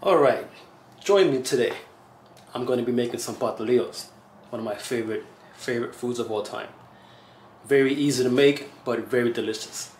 Alright, join me today. I'm going to be making some pastelillos, one of my favorite favorite foods of all time. Very easy to make, but very delicious.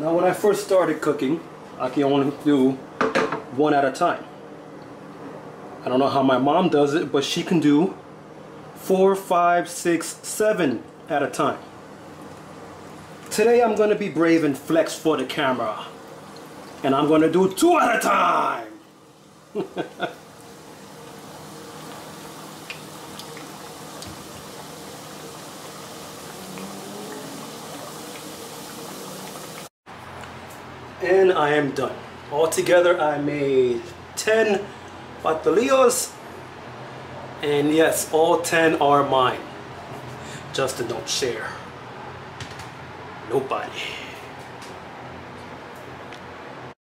Now when I first started cooking, I can only do one at a time. I don't know how my mom does it, but she can do four, five, six, seven at a time. Today I'm going to be brave and flex for the camera. And I'm going to do two at a time. and I am done. Altogether I made 10 pastelillos and yes, all 10 are mine. Just don't share. Nobody.